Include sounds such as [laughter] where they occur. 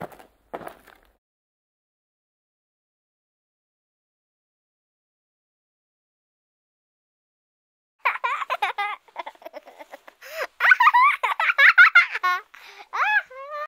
[laughs] ah!